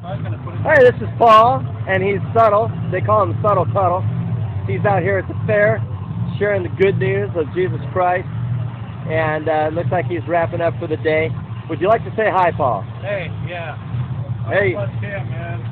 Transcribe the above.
Hey, this is Paul, and he's subtle. They call him Subtle Tuttle. He's out here at the fair, sharing the good news of Jesus Christ, and uh, looks like he's wrapping up for the day. Would you like to say hi, Paul? Hey, yeah. Hey. Let's man.